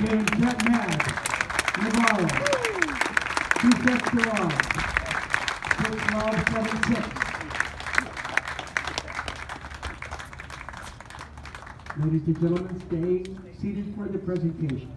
Named set. Navarro. Two sets to. Six love, seven six. Ladies and gentlemen, stay seated for the presentation.